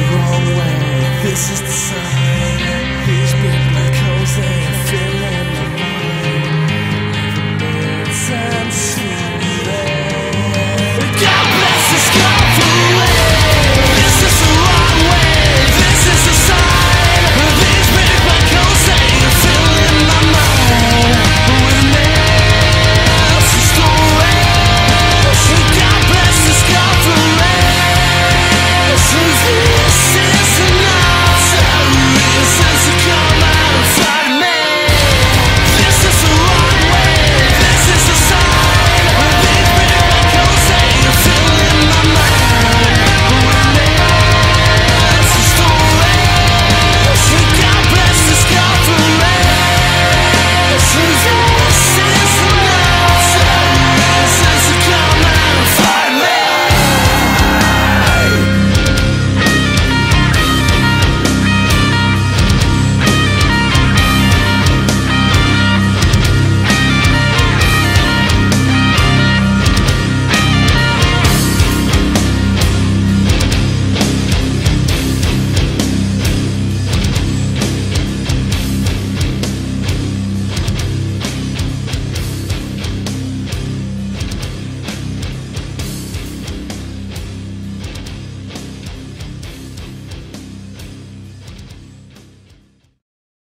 This is the wrong way. This is the sign. These people black holes.